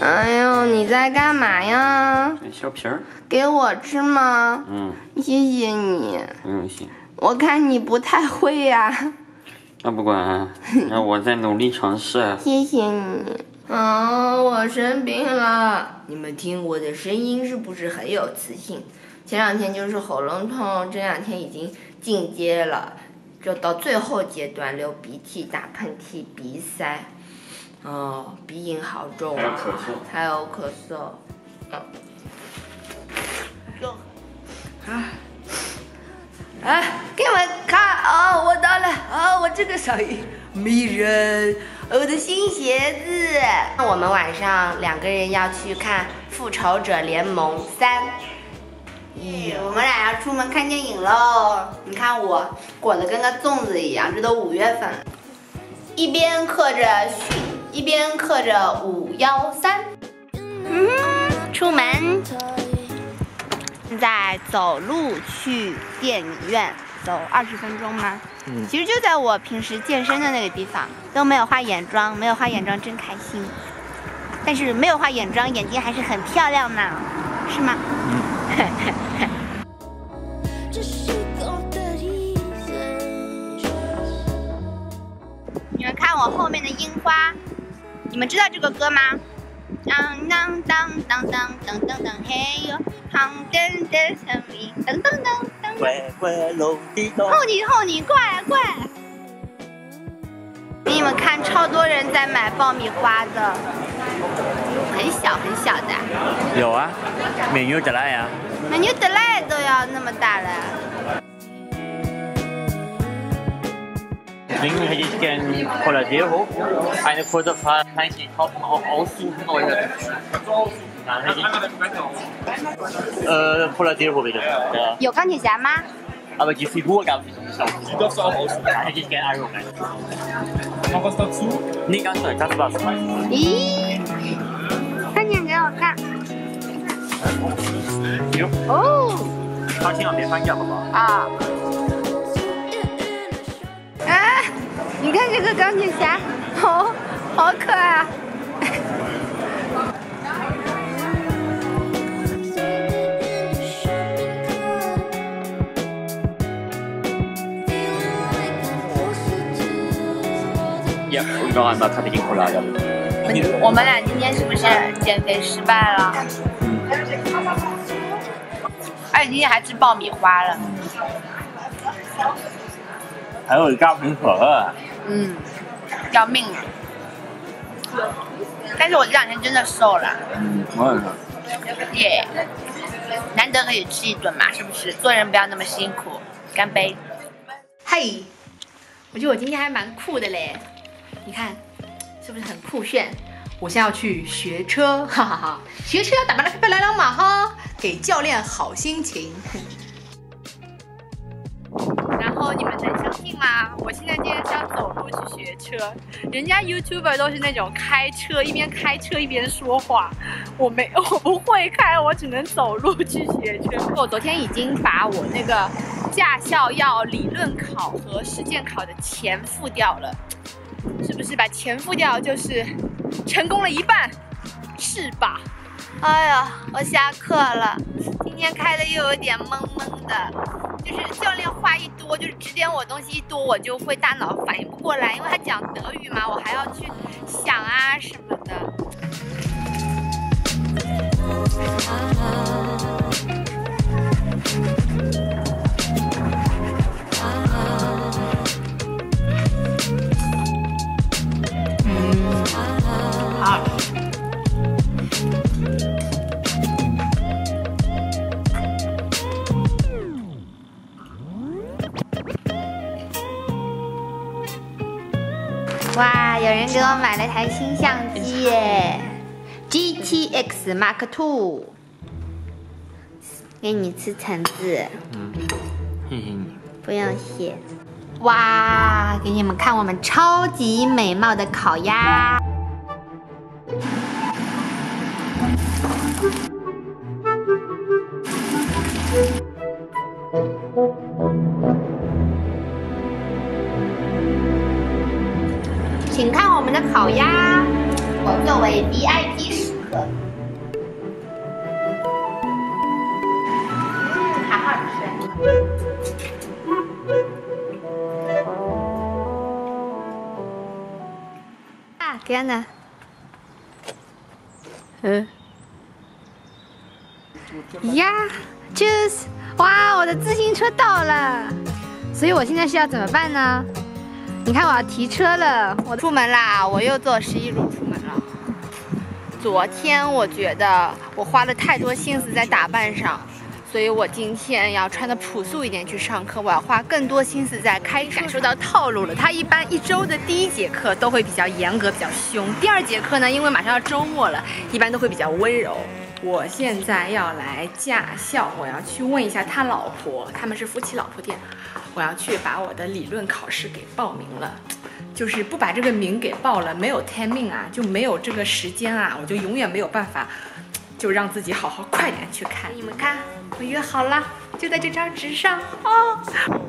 哎呦你在干嘛呀？给我吃吗？嗯。谢谢你。不用谢。我看你不太会呀。那不管啊那我在努力尝试谢谢你。哦，我生病了。你们听我的声音是不是很有磁性？前两天就是喉咙痛，这两天已经进阶了，就到最后阶段，流鼻涕、打喷嚏、鼻塞，哦，鼻音好重啊，还有咳嗽还有咳嗽，嗯，啊。哎，给我们看哦，我到了哦，我这个声音迷人，我的新鞋子。那我们晚上两个人要去看《复仇者联盟三》，咦，我们俩要出门看电影喽。你看我裹得跟个粽子一样，这都五月份了，一边刻着训，一边刻着五幺三。嗯，出门。现在走路去电影院，走二十分钟吗？嗯其实就在我平时健身的那个地方，都没有化眼妆，没有化眼妆真开心。但是没有化眼妆，眼睛还是很漂亮呢，是吗 easy. 你们看我后面的樱花，你们知道这个歌吗？当当当当当当当当，嘿呦，航灯的森林，噔噔噔噔。乖乖龙地洞。后你后你过来过来。给你们看，超多人在买爆米花的，很小很小的。有啊，美牛德莱呀。美牛德莱都要那么大了。有钢铁侠吗？Aber die Figur gab es nicht. Die darfst du auch aussuchen. Dann hätte ich gern Iron Man. Noch was dazu? Nee, ganz neu, das war's. 咦，快点给我看。Jo. 哦，放心啊，别翻页好不好？啊。啊，你看这个钢铁侠，好，好可爱啊！Ja, und noch einmal Kapitän Cola. Ja. 我们俩今天是不是减肥失败了？而且今天还吃爆米花了。还有一大瓶可乐。嗯，要命了。但是我这两天真的瘦了，嗯，我也是。耶、难得可以吃一顿嘛，是不是？做人不要那么辛苦，干杯！嘿，我觉得我今天还蛮酷的嘞，你看，是不是很酷炫？我现在要去学车，哈哈哈！学车要打扮的漂漂亮亮嘛哈，给教练好心情。然后你们能相信吗？我现在竟然是要走路去学车，人家 YouTuber 都是那种开车一边开车一边说话，我没 我不会开，我只能走路去学车。我昨天已经把我那个驾校要理论考和实践考的钱付掉了，是不是把钱付掉就是成功了一半，是吧？哎呀，我下课了，今天开的又有点懵懵的，就是教练话一多，就是指点我东西一多，我就会大脑反应不过来，因为他讲德语嘛，我还要去想啊什么的。有人给我买了台新相机耶，GTX Mark Two，给你吃橙子，谢谢你。不用谢。哇，给你们看我们超级美貌的烤鸭。嗯。呀，Juice！哇，我的自行车到了，所以我现在是要怎么办呢？你看我要提车了，我出门啦，我又坐十一路出门了。昨天我觉得我花了太多心思在打扮上，所以我今天要穿的朴素一点去上课，我要花更多心思在开。感受到套路了，他一般一周的第一节课都会比较严格、比较凶，第二节课呢，因为马上要周末了，一般都会比较温柔。我现在要来驾校，我要去问一下他老婆，他们是夫妻老婆店，我要去把我的理论考试给报名了。就是不把这个名给报了，没有 timing 啊，就没有这个时间啊，我就永远没有办法，就让自己好好快点去看。你们看，我约好了，就在这张纸上哦。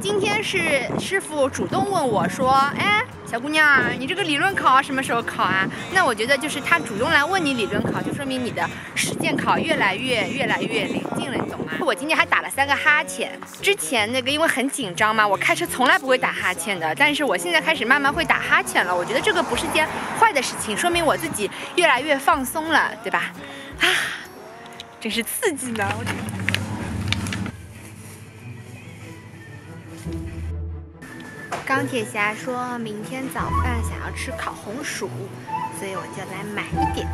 今天是师傅主动问我说，哎，小姑娘，你这个理论考什么时候考啊？那我觉得就是他主动来问你理论考，就说明你的实践考越来越越来越临近了，你懂吗？我今天还打了三个哈欠，之前那个因为很紧张嘛，我开车从来不会打哈欠的，但是我现在开始慢慢会打哈欠了。我觉得这个不是件坏的事情，说明我自己越来越放松了，对吧？啊，真是刺激呢！我钢铁侠说明天早饭想要吃烤红薯，所以我就来买一点。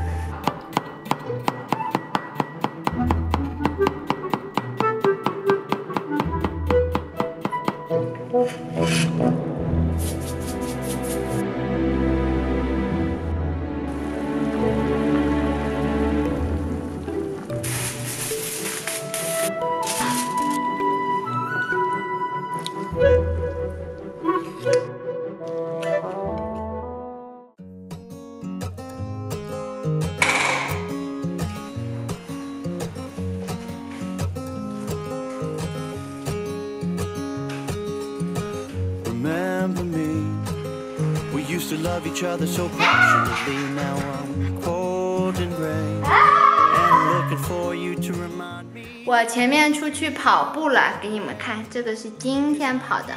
To love each other so passionately. Now I'm cold and gray. And looking for you to remind me. 我前面出去跑步了，给你们看，这个是今天跑的，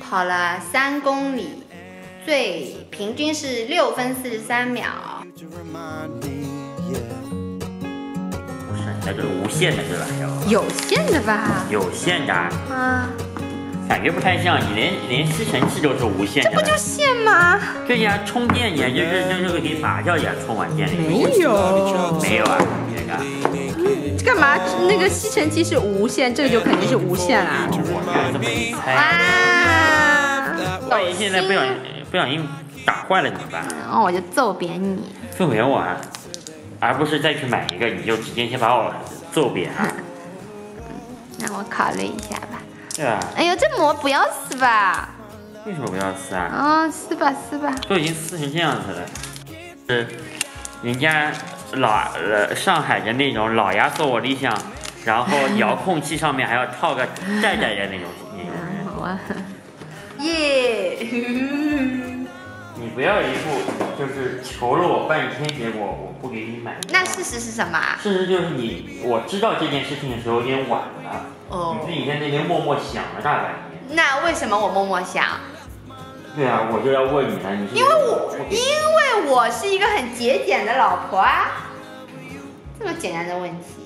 跑了三公里，最平均是六分四十三秒。To remind me, yeah. 不是，那个无限的对吧？有限的吧？有限的，啊，感觉不太像，你连连吸尘器都是无线的。这不就线吗？对呀，充电也就是就是个给拔掉呀，充完电没有，没有啊？这个干嘛？那个吸尘器是无线，这个就肯定是无线啦。我就这么一猜，哇！万一现在不小心不小心打坏了怎么办？然后我就揍扁你。揍扁我啊，而不是再去买一个，你就直接先把我揍扁啊？那我考虑一下吧。对啊，哎呦，这膜不要撕吧？为什么不要撕啊？啊、撕吧撕吧。都已经撕成这样子了，是人家老呃上海的那种老压缩我理想，然后遥控器上面还要套个带带的那种那种耶！你不要一副就是求了我半天，结果我不给你买。那事实是什么啊？事实就是你，我知道这件事情的时候有点晚了，哦你自己在那边默默想了大半天。那为什么我默默想？对啊，我就要问你了，你是因为我因为我是一个很节俭的老婆啊，这么简单的问题。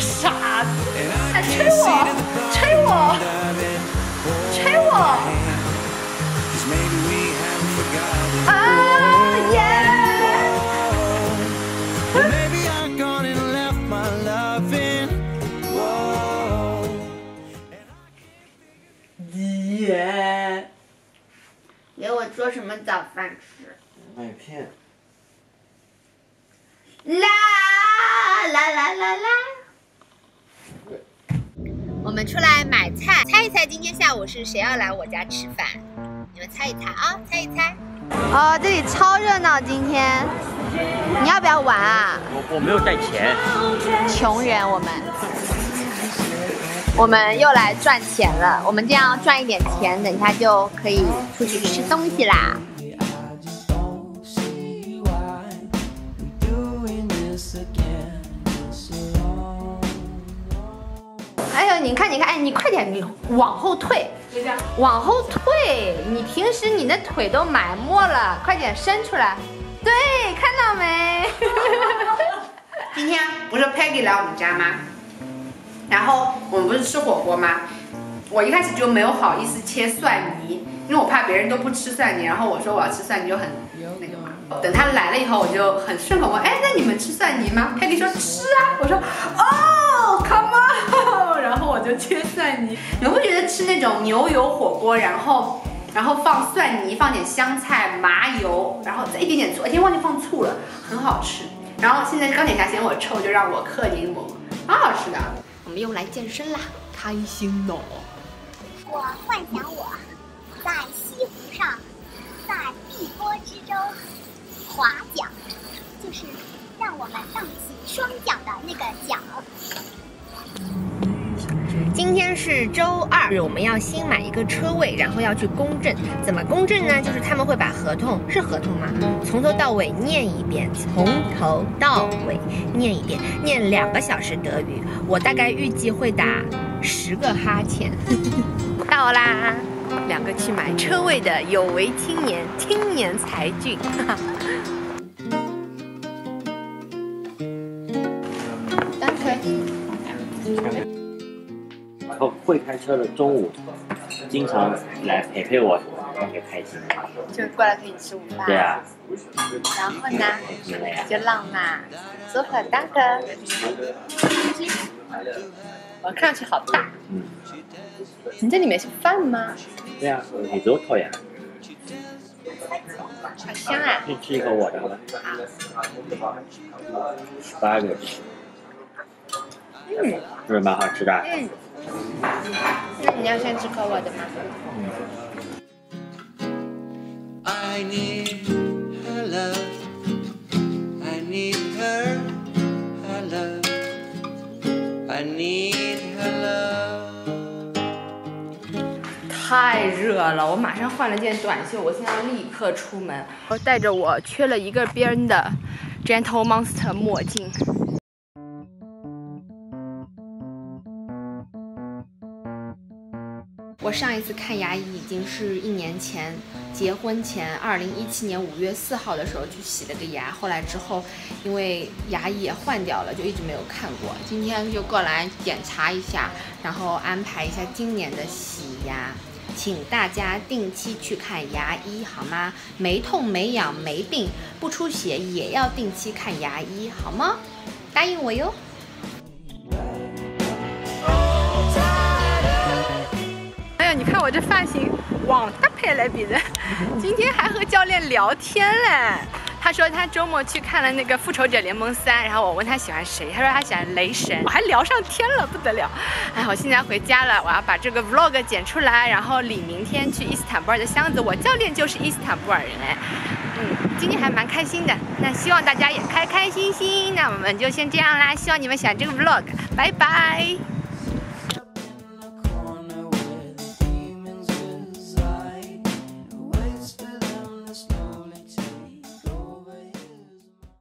傻子，还吹我，吹我，吹我.啊耶.耶！给我做什么早饭吃？麦片。啦啦啦啦啦！我们出来买菜，猜一猜今天下午是谁要来我家吃饭？你们猜一猜啊，猜一猜。哦，这里超热闹，今天你要不要玩啊？我我没有带钱，穷人，我们，我们又来赚钱了。我们这样赚一点钱，等一下就可以出去吃东西啦。你看，你看，哎，你快点，你往后退，往后退。你平时你的腿都埋没了，快点伸出来。对，看到没？今天不是 Peggy 来我们家吗？然后我们不是吃火锅吗？我一开始就没有好意思切蒜泥，因为我怕别人都不吃蒜泥，然后我说我要吃蒜泥就很那个嘛。等他来了以后，我就很顺口问，哎，那你们吃蒜泥吗？Peggy 说吃啊，我说哦，come 就切蒜泥。你们会觉得吃那种牛油火锅，然后然后放蒜泥，放点香菜、麻油，然后再一点点醋，哎，今天忘记放醋了，很好吃。然后现在钢铁侠嫌我臭，就让我氪柠檬，蛮好吃的。我们又来健身啦，开心哦！我幻想我在西湖上，在碧波之中划桨，就是让我们荡起双桨的那个桨。是周二，我们要新买一个车位，然后要去公证。怎么公证呢？就是他们会把合同是合同吗？从头到尾念一遍，从头到尾念一遍，念两个小时德语。我大概预计会打十个哈欠。到啦，两个去买车位的有为青年，青年才俊。单腿。会开车的中午，经常来陪陪我，特别开心。就过来陪你吃午饭。对啊，然后呢。就浪漫。super danke。我看上去好大。嗯，你这里面是饭吗？对啊，你肉头呀，好香啊！去吃一口我的好吧？十八个，嗯是不是蛮好吃的？嗯。那你要先吃口我的吗？I need her love. I need her, her love. I need her love. 太热了，我马上换了件短袖，我现在要立刻出门。我戴着我缺了一个边的 Gentle Monster 墨镜。我上一次看牙医已经是一年前，结婚前，二零一七年五月四号的时候去洗了个牙，后来之后因为牙医也换掉了，就一直没有看过。今天就过来检查一下，然后安排一下今年的洗牙。请大家定期去看牙医好吗？没痛没痒没病，不出血也要定期看牙医好吗？答应我哟。我这发型，往搭配来比的。今天还和教练聊天嘞。他说他周末去看了那个《复仇者联盟三》，然后我问他喜欢谁，他说他喜欢雷神，我还聊上天了，不得了。哎，我现在回家了，我要把这个 vlog 剪出来，然后领明天去伊斯坦布尔的箱子。我教练就是伊斯坦布尔人哎，嗯，今天还蛮开心的。那希望大家也开开心心。那我们就先这样啦，希望你们喜欢这个 vlog，拜拜。